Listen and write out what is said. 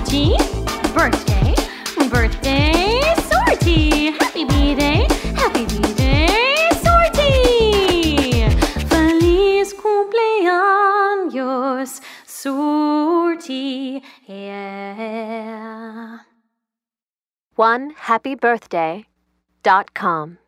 emoji. Birthday, birthday, sortie. Happy birthday, happy birthday, sortie. Feliz cumpleaños, sortie. Yeah. One happy birthday dot com.